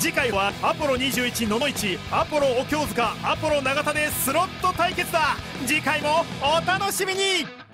次回はアポロ21野々市アポロお京塚アポロ永田でスロット対決だ。次回もお楽しみに。